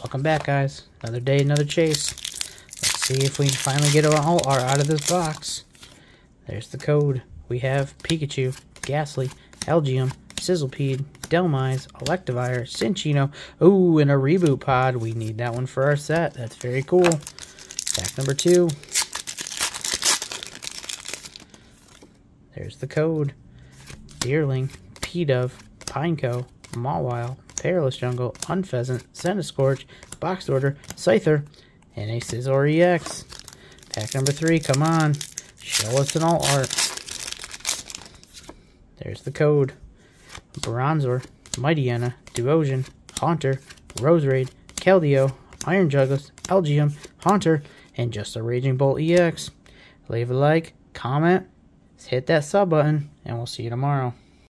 Welcome back, guys. Another day, another chase. Let's see if we can finally get alt art out of this box. There's the code. We have Pikachu, Gastly, Elgyem, Sizzlipede, Dhelmise, Electivire, Cinccino. Ooh, and a reboot pod. We need that one for our set. That's very cool. Pack number two. There's the code. Deerling, Pidove, Pineco, Mawile, Perilous Jungle, Unfezant, Centiskorch, Boxed Order, Scyther, and a Scizor EX. Pack number three, come on. Show us an alt art. There's the code. Bronzor, Mightyena, Duosion, Haunter, Roserade, Keldeo, Iron Jugulis, Elgyem, Haunter, and just a Raging Bolt EX. Leave a like, comment, hit that sub button, and we'll see you tomorrow.